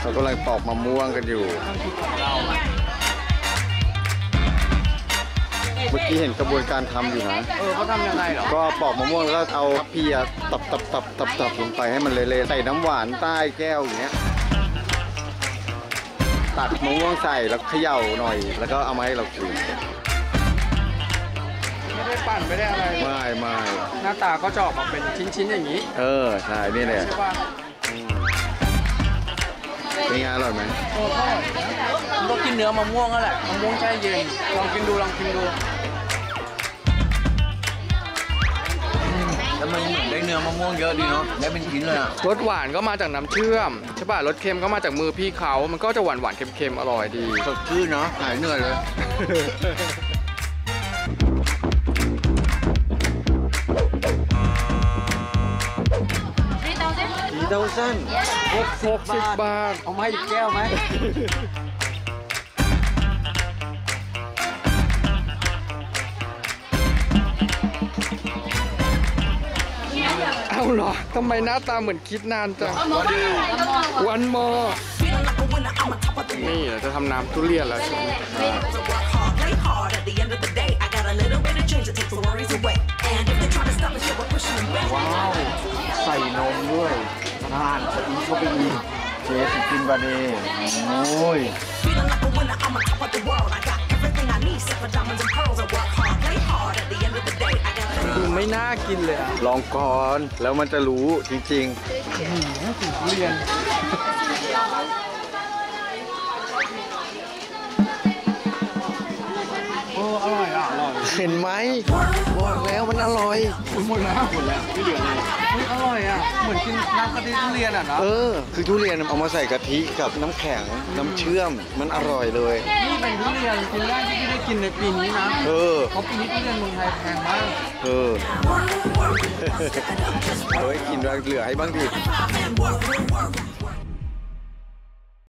เขากำลังปอกมะม่วงกันอยู่ เมื่อกี้เห็นกระบวนการทำอยู่นะ เออเขาทำยังไงเหรอ ก็ปอกมะม่วงแล้วก็เอาเพียตับตับตับตับตับลงไปให้มันเละๆใส่น้ำหวานใต้แก้วอย่างเงี้ย ตัดมะม่วงใส่แล้วเขย่าหน่อย แล้วก็เอามาให้เรากิน ไม่ได้ปั่นไม่ได้อะไรไม่ไม่หน้าตาก็จะออกมาเป็นชิ้นๆอย่างนี้ เออใช่นี่แหละใช่ป่ะเป็นไงอร่อยไหมโอ้อร่อยนะมันก็กินเนื้อมะม่วงนั่นแหละมะม่วงแช่เย็นลองกินดูลองกินดูแล้วมันเหมือนได้เนื้อมะม่วงเยอะดีเนาะได้เป็นชิ้นเลยอะรสหวานก็มาจากน้ำเชื่อมใช่ป่ะรสเค็มก็มาจากมือพี่เขา มันก็จะหวานหวานๆเค็มๆอร่อยดีสดชื่นเนาะหายเหนื่อยเลย สีเต้าสั้นหกสิบบาทเอามาอีกแก้วไหมเอาเหรอทำไมหน้าตาเหมือนคิดนานจัง วันมอ นี่เราจะทำน้ำทุเรียนแล้วใช่ไหม Play hard at the end of the day. I got a little bit of change that takes the worries away. And if they're trying to stop us, yeah, we're pushing them back. ว้าวใส่นมด้วย ทานสอีกเข้าไปอีกเชฟกินบาเดโอ้ย Feeling like a winner, I'm on top of the world. I got everything I need, except for diamonds and pearls. I work hard, play hard. At the end of the day, I got a ดูไม่น่ากินเลยอะลองก่อนแล้วมันจะรู้จริงทุเรียน เห็นไหมบอกแล้วมันอร่อย หมดแล้วหมดแล้วไม่เหลือเลยอร่อยอะ เหมือนกินน้ำกะทิทุเรียนอะเนาะเออ คือทุเรียนเอามาใส่กะทิกับน้ำแข็งน้ำเชื่อมมันอร่อยเลย นี่เป็นทุเรียนกินแรกที่พี่ได้กินในปีนี้นะเออเพราะปีนี้ทุเรียนเมืองไทยแพงมากเออเฮ้ยกินแล้วเหลือให้บ้างดิ